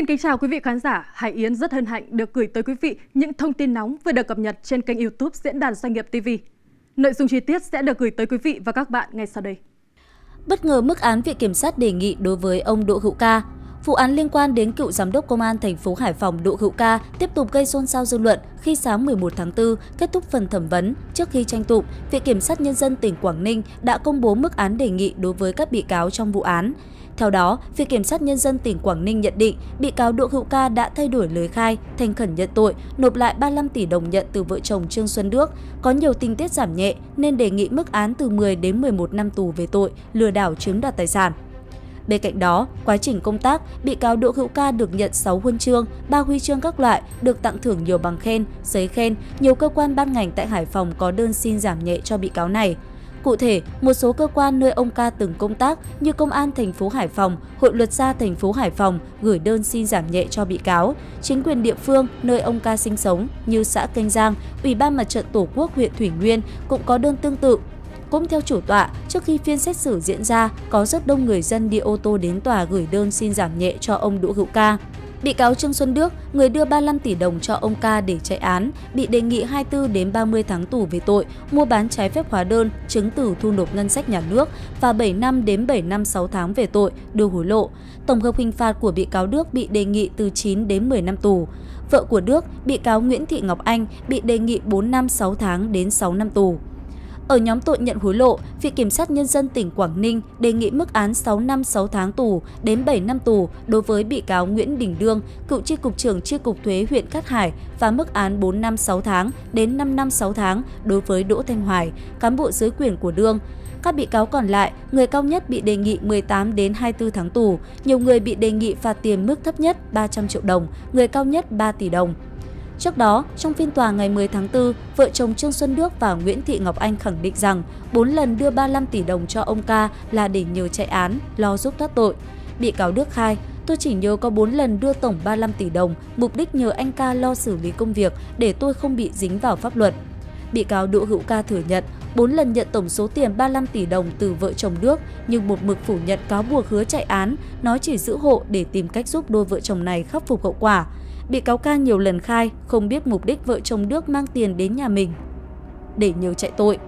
Xin kính chào quý vị khán giả. Hải Yến rất hân hạnh được gửi tới quý vị những thông tin nóng vừa được cập nhật trên kênh YouTube Diễn đàn Doanh nghiệp TV. Nội dung chi tiết sẽ được gửi tới quý vị và các bạn ngay sau đây. Bất ngờ mức án Viện Kiểm sát đề nghị đối với ông Đỗ Hữu Ca. Vụ án liên quan đến cựu giám đốc công an thành phố Hải Phòng Đỗ Hữu Ca tiếp tục gây xôn xao dư luận khi sáng 11 tháng 4 kết thúc phần thẩm vấn. Trước khi tranh tụng, Viện Kiểm sát Nhân dân tỉnh Quảng Ninh đã công bố mức án đề nghị đối với các bị cáo trong vụ án. Theo đó, Viện Kiểm sát Nhân dân tỉnh Quảng Ninh nhận định bị cáo Đỗ Hữu Ca đã thay đổi lời khai, thành khẩn nhận tội, nộp lại 35 tỷ đồng nhận từ vợ chồng Trương Xuân Đức, có nhiều tình tiết giảm nhẹ nên đề nghị mức án từ 10 đến 11 năm tù về tội lừa đảo chiếm đoạt tài sản. Bên cạnh đó, quá trình công tác, bị cáo Đỗ Hữu Ca được nhận 6 huân chương, 3 huy chương các loại, được tặng thưởng nhiều bằng khen, giấy khen. Nhiều cơ quan ban ngành tại Hải Phòng có đơn xin giảm nhẹ cho bị cáo này. Cụ thể, một số cơ quan nơi ông Ca từng công tác như Công an thành phố Hải Phòng, Hội luật gia thành phố Hải Phòng gửi đơn xin giảm nhẹ cho bị cáo. Chính quyền địa phương nơi ông Ca sinh sống như xã Kênh Giang, Ủy ban Mặt trận Tổ quốc huyện Thủy Nguyên cũng có đơn tương tự cũng theo chủ tọa, trước khi phiên xét xử diễn ra, có rất đông người dân đi ô tô đến tòa gửi đơn xin giảm nhẹ cho ông Đỗ Hữu Ca. Bị cáo Trương Xuân Đức, người đưa 35 tỷ đồng cho ông Ca để chạy án, bị đề nghị 24 đến 30 tháng tù về tội mua bán trái phép hóa đơn, chứng từ thu nộp ngân sách nhà nước và 7 năm đến 7 năm 6 tháng về tội đưa hối lộ. Tổng hợp hình phạt của bị cáo Đức bị đề nghị từ 9 đến 10 năm tù. Vợ của Đức, bị cáo Nguyễn Thị Ngọc Anh bị đề nghị 4 năm 6 tháng đến 6 năm tù. Ở nhóm tội nhận hối lộ, Viện Kiểm sát Nhân dân tỉnh Quảng Ninh đề nghị mức án 6 năm 6 tháng tù đến 7 năm tù đối với bị cáo Nguyễn Đình Đương, cựu tri cục trưởng tri cục thuế huyện Cát Hải và mức án 4 năm 6 tháng đến 5 năm 6 tháng đối với Đỗ Thanh Hoài, cán bộ dưới quyền của Đương. Các bị cáo còn lại, người cao nhất bị đề nghị 18 đến 24 tháng tù, nhiều người bị đề nghị phạt tiền mức thấp nhất 300 triệu đồng, người cao nhất 3 tỷ đồng. Trước đó, trong phiên tòa ngày 10 tháng 4, vợ chồng Trương Xuân Đức và Nguyễn Thị Ngọc Anh khẳng định rằng 4 lần đưa 35 tỷ đồng cho ông ca là để nhờ chạy án, lo giúp thoát tội. Bị cáo Đức khai, tôi chỉ nhớ có 4 lần đưa tổng 35 tỷ đồng, mục đích nhờ anh ca lo xử lý công việc để tôi không bị dính vào pháp luật. Bị cáo Đỗ Hữu Ca thừa nhận 4 lần nhận tổng số tiền 35 tỷ đồng từ vợ chồng Đức nhưng một mực phủ nhận cáo buộc hứa chạy án, nói chỉ giữ hộ để tìm cách giúp đôi vợ chồng này khắc phục hậu quả. Bị cáo ca nhiều lần khai không biết mục đích vợ chồng Đức mang tiền đến nhà mình để nhờ chạy tội.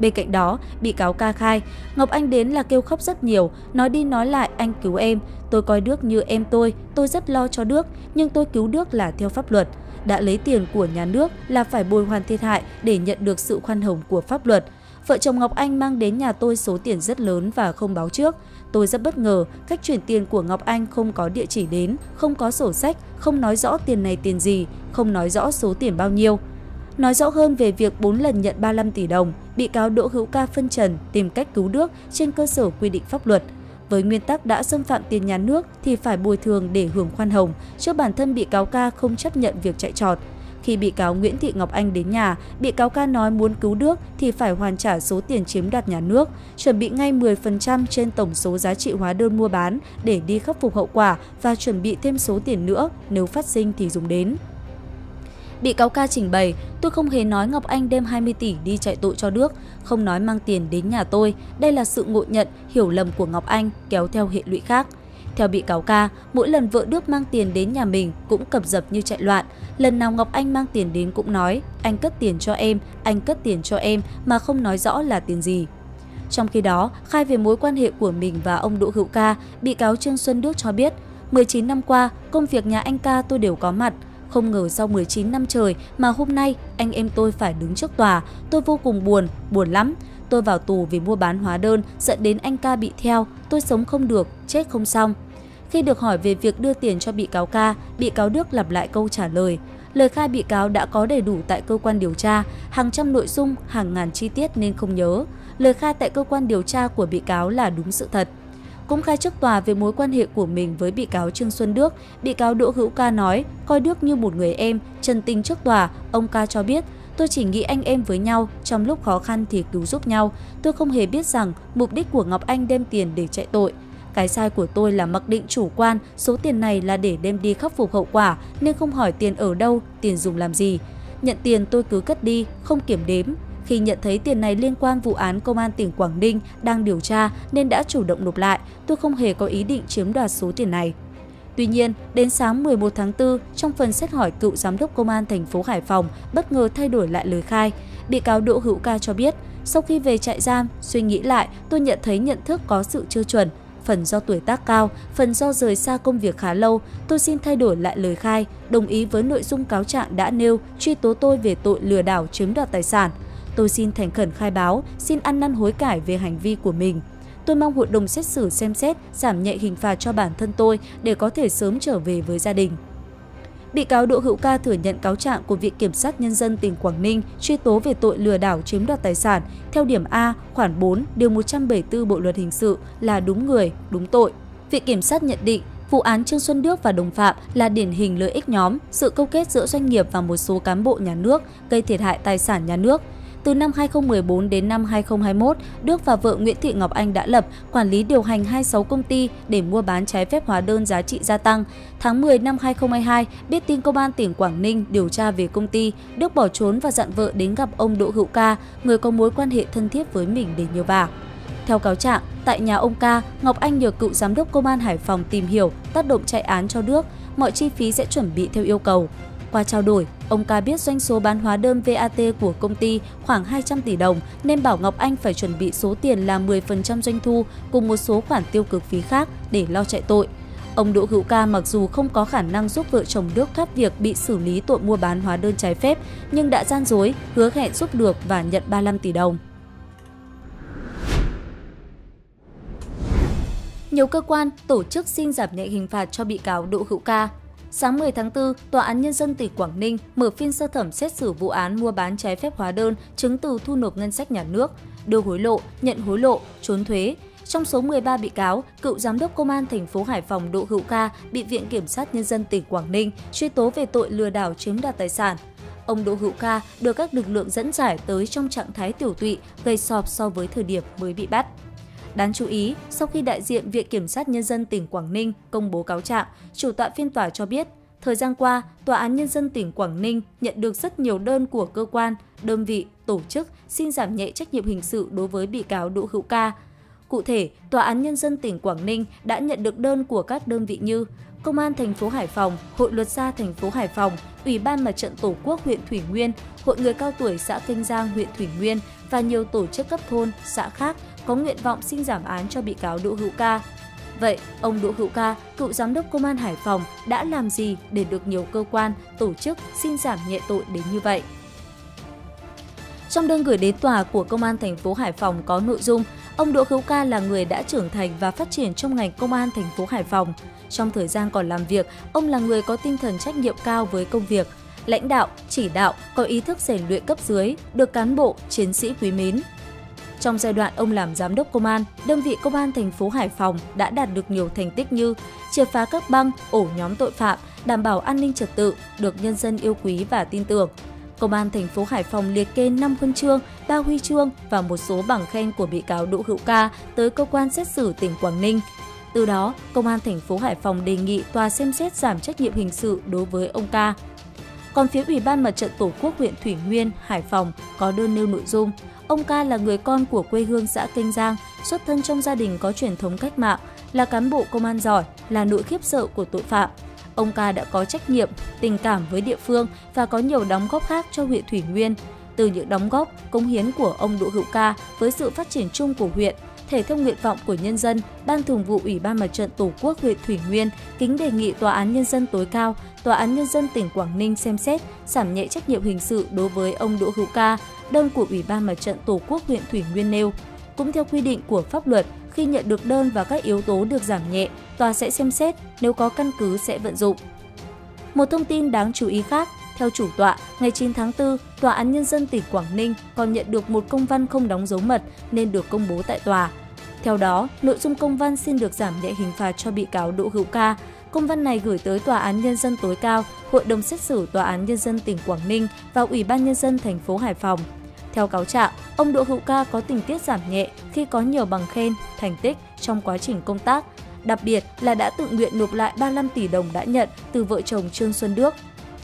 Bên cạnh đó, bị cáo ca khai, Ngọc Anh đến là kêu khóc rất nhiều, nói đi nói lại anh cứu em, tôi coi Đức như em tôi, tôi rất lo cho Đức, nhưng tôi cứu Đức là theo pháp luật. Đã lấy tiền của nhà nước là phải bồi hoàn thiệt hại để nhận được sự khoan hồng của pháp luật. Vợ chồng Ngọc Anh mang đến nhà tôi số tiền rất lớn và không báo trước. Tôi rất bất ngờ, cách chuyển tiền của Ngọc Anh không có địa chỉ đến, không có sổ sách, không nói rõ tiền này tiền gì, không nói rõ số tiền bao nhiêu. Nói rõ hơn về việc 4 lần nhận 35 tỷ đồng, bị cáo Đỗ Hữu Ca phân trần tìm cách cứu nước trên cơ sở quy định pháp luật. Với nguyên tắc đã xâm phạm tiền nhà nước thì phải bồi thường để hưởng khoan hồng, trước bản thân bị cáo Ca không chấp nhận việc chạy trọt. Khi bị cáo Nguyễn Thị Ngọc Anh đến nhà, bị cáo ca nói muốn cứu Đức thì phải hoàn trả số tiền chiếm đoạt nhà nước, chuẩn bị ngay 10% trên tổng số giá trị hóa đơn mua bán để đi khắc phục hậu quả và chuẩn bị thêm số tiền nữa nếu phát sinh thì dùng đến. Bị cáo ca trình bày, tôi không hề nói Ngọc Anh đem 20 tỷ đi chạy tội cho Đức, không nói mang tiền đến nhà tôi. Đây là sự ngộ nhận, hiểu lầm của Ngọc Anh kéo theo hệ lụy khác. Theo bị cáo ca, mỗi lần vợ Đức mang tiền đến nhà mình cũng cập dập như chạy loạn. Lần nào Ngọc Anh mang tiền đến cũng nói, anh cất tiền cho em, anh cất tiền cho em mà không nói rõ là tiền gì. Trong khi đó, khai về mối quan hệ của mình và ông Đỗ Hữu Ca, bị cáo Trương Xuân Đức cho biết, 19 năm qua, công việc nhà anh ca tôi đều có mặt. Không ngờ sau 19 năm trời mà hôm nay anh em tôi phải đứng trước tòa. Tôi vô cùng buồn, buồn lắm. Tôi vào tù vì mua bán hóa đơn, dẫn đến anh ca bị theo. Tôi sống không được, chết không xong. Khi được hỏi về việc đưa tiền cho bị cáo ca, bị cáo Đức lặp lại câu trả lời. Lời khai bị cáo đã có đầy đủ tại cơ quan điều tra, hàng trăm nội dung, hàng ngàn chi tiết nên không nhớ. Lời khai tại cơ quan điều tra của bị cáo là đúng sự thật. Cũng khai trước tòa về mối quan hệ của mình với bị cáo Trương Xuân Đức, bị cáo Đỗ Hữu Ca nói coi Đức như một người em, chân tình trước tòa, ông Ca cho biết Tôi chỉ nghĩ anh em với nhau, trong lúc khó khăn thì cứu giúp nhau. Tôi không hề biết rằng mục đích của Ngọc Anh đem tiền để chạy tội. Cái sai của tôi là mặc định chủ quan, số tiền này là để đem đi khắc phục hậu quả nên không hỏi tiền ở đâu, tiền dùng làm gì. Nhận tiền tôi cứ cất đi, không kiểm đếm. Khi nhận thấy tiền này liên quan vụ án công an tỉnh Quảng Ninh đang điều tra nên đã chủ động nộp lại, tôi không hề có ý định chiếm đoạt số tiền này. Tuy nhiên, đến sáng 11 tháng 4, trong phần xét hỏi cựu giám đốc công an thành phố Hải Phòng bất ngờ thay đổi lại lời khai. Bị cáo Đỗ Hữu Ca cho biết, sau khi về trại giam, suy nghĩ lại, tôi nhận thấy nhận thức có sự chưa chuẩn, phần do tuổi tác cao, phần do rời xa công việc khá lâu, tôi xin thay đổi lại lời khai, đồng ý với nội dung cáo trạng đã nêu truy tố tôi về tội lừa đảo chiếm đoạt tài sản. Tôi xin thành khẩn khai báo, xin ăn năn hối cải về hành vi của mình. Tôi mong hội đồng xét xử xem xét giảm nhẹ hình phạt cho bản thân tôi để có thể sớm trở về với gia đình. Bị cáo Đỗ Hữu Ca thừa nhận cáo trạng của Viện Kiểm sát Nhân dân tỉnh Quảng Ninh truy tố về tội lừa đảo chiếm đoạt tài sản theo điểm A, khoản 4, điều 174 Bộ Luật Hình sự là đúng người, đúng tội. Viện Kiểm sát nhận định Vụ án Trương Xuân Đức và đồng phạm là điển hình lợi ích nhóm, sự câu kết giữa doanh nghiệp và một số cán bộ nhà nước gây thiệt hại tài sản nhà nước, từ năm 2014 đến năm 2021, Đức và vợ Nguyễn Thị Ngọc Anh đã lập, quản lý điều hành 26 công ty để mua bán trái phép hóa đơn giá trị gia tăng. Tháng 10 năm 2022, biết tin Công an tỉnh Quảng Ninh điều tra về công ty, Đức bỏ trốn và dặn vợ đến gặp ông Đỗ Hữu Ca, người có mối quan hệ thân thiết với mình để nhờ vả. Theo cáo trạng, tại nhà ông Ca, Ngọc Anh nhờ cựu giám đốc công an Hải Phòng tìm hiểu tác động chạy án cho Đức, mọi chi phí sẽ chuẩn bị theo yêu cầu. Qua trao đổi, ông ca biết doanh số bán hóa đơn VAT của công ty khoảng 200 tỷ đồng nên bảo Ngọc Anh phải chuẩn bị số tiền là 10% doanh thu cùng một số khoản tiêu cực phí khác để lo chạy tội. Ông Đỗ Hữu Ca mặc dù không có khả năng giúp vợ chồng Đức thoát việc bị xử lý tội mua bán hóa đơn trái phép, nhưng đã gian dối, hứa hẹn giúp được và nhận 35 tỷ đồng. Nhiều cơ quan, tổ chức xin giảm nhẹ hình phạt cho bị cáo Đỗ Hữu Ca. Sáng 10 tháng 4, Tòa án Nhân dân tỉnh Quảng Ninh mở phiên sơ thẩm xét xử vụ án mua bán trái phép hóa đơn, chứng từ thu nộp ngân sách nhà nước, đưa hối lộ, nhận hối lộ, trốn thuế. Trong số 13 bị cáo, cựu giám đốc công an thành phố Hải Phòng Đỗ Hữu Ca bị Viện Kiểm sát Nhân dân tỉnh Quảng Ninh truy tố về tội lừa đảo chiếm đoạt tài sản. Ông Đỗ Hữu Ca được các lực lượng dẫn giải tới trong trạng thái tiểu tụy, gây sọp so với thời điểm mới bị bắt. Đáng chú ý, sau khi đại diện Viện Kiểm sát Nhân dân tỉnh Quảng Ninh công bố cáo trạng, chủ tọa phiên tòa cho biết, thời gian qua, Tòa án Nhân dân tỉnh Quảng Ninh nhận được rất nhiều đơn của cơ quan, đơn vị, tổ chức xin giảm nhẹ trách nhiệm hình sự đối với bị cáo Đỗ Hữu Ca. Cụ thể, Tòa án Nhân dân tỉnh Quảng Ninh đã nhận được đơn của các đơn vị như Công an thành phố Hải Phòng, Hội luật gia thành phố Hải Phòng, Ủy ban Mặt trận Tổ quốc huyện Thủy Nguyên, Hội người cao tuổi xã Kinh Giang huyện Thủy Nguyên và nhiều tổ chức cấp thôn, xã khác có nguyện vọng xin giảm án cho bị cáo Đỗ Hữu Ca. Vậy, ông Đỗ Hữu Ca, cựu giám đốc công an Hải Phòng đã làm gì để được nhiều cơ quan, tổ chức xin giảm nhẹ tội đến như vậy? Trong đơn gửi đến tòa của Công an thành phố Hải Phòng có nội dung, ông Đỗ Hữu Ca là người đã trưởng thành và phát triển trong ngành công an thành phố Hải Phòng. Trong thời gian còn làm việc, ông là người có tinh thần trách nhiệm cao với công việc, lãnh đạo, chỉ đạo, có ý thức rèn luyện cấp dưới, được cán bộ, chiến sĩ quý mến. Trong giai đoạn ông làm giám đốc công an, đơn vị công an thành phố Hải Phòng đã đạt được nhiều thành tích như triệt phá các băng, ổ nhóm tội phạm, đảm bảo an ninh trật tự, được nhân dân yêu quý và tin tưởng. Công an thành phố Hải Phòng liệt kê 5 huân chương, 3 huy chương và một số bằng khen của bị cáo Đỗ Hữu Ca tới cơ quan xét xử tỉnh Quảng Ninh. Từ đó, Công an thành phố Hải Phòng đề nghị tòa xem xét giảm trách nhiệm hình sự đối với ông Ca. Còn phía Ủy ban Mặt trận Tổ quốc huyện Thủy Nguyên, Hải Phòng có đơn nêu nội dung Ông Ca là người con của quê hương xã Kênh Giang, xuất thân trong gia đình có truyền thống cách mạng, là cán bộ công an giỏi, là nỗi khiếp sợ của tội phạm. Ông Ca đã có trách nhiệm, tình cảm với địa phương và có nhiều đóng góp khác cho huyện Thủy Nguyên. Từ những đóng góp, cống hiến của ông Đỗ Hữu Ca với sự phát triển chung của huyện, thể theo nguyện vọng của nhân dân, Ban Thường vụ Ủy ban Mặt trận Tổ quốc huyện Thủy Nguyên kính đề nghị Tòa án Nhân dân tối cao, Tòa án Nhân dân tỉnh Quảng Ninh xem xét, giảm nhẹ trách nhiệm hình sự đối với ông Đỗ Hữu Ca, đơn của Ủy ban Mặt trận Tổ quốc huyện Thủy Nguyên nêu. Cũng theo quy định của pháp luật, khi nhận được đơn và các yếu tố được giảm nhẹ, tòa sẽ xem xét, nếu có căn cứ sẽ vận dụng. Một thông tin đáng chú ý khác, theo chủ tọa, ngày 9 tháng 4, Tòa án Nhân dân tỉnh Quảng Ninh còn nhận được một công văn không đóng dấu mật nên được công bố tại tòa. Theo đó, nội dung công văn xin được giảm nhẹ hình phạt cho bị cáo Đỗ Hữu Ca. Công văn này gửi tới Tòa án Nhân dân tối cao, Hội đồng xét xử Tòa án Nhân dân tỉnh Quảng Ninh và Ủy ban Nhân dân thành phố Hải Phòng. Theo cáo trạng, ông Đỗ Hữu Ca có tình tiết giảm nhẹ khi có nhiều bằng khen, thành tích trong quá trình công tác, đặc biệt là đã tự nguyện nộp lại 35 tỷ đồng đã nhận từ vợ chồng Trương Xuân Đức.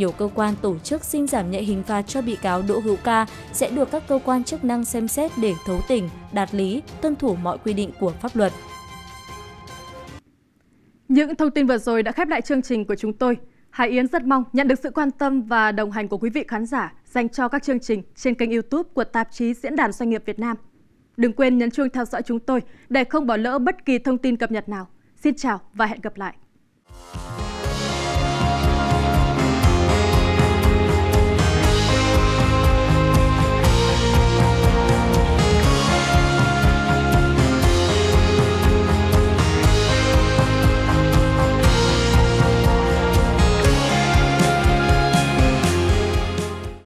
Nhiều cơ quan tổ chức xin giảm nhẹ hình phạt cho bị cáo Đỗ Hữu Ca sẽ được các cơ quan chức năng xem xét để thấu tình, đạt lý, tuân thủ mọi quy định của pháp luật. Những thông tin vừa rồi đã khép lại chương trình của chúng tôi. Hải Yến rất mong nhận được sự quan tâm và đồng hành của quý vị khán giả dành cho các chương trình trên kênh YouTube của tạp chí Diễn đàn Doanh nghiệp Việt Nam. Đừng quên nhấn chuông theo dõi chúng tôi để không bỏ lỡ bất kỳ thông tin cập nhật nào. Xin chào và hẹn gặp lại!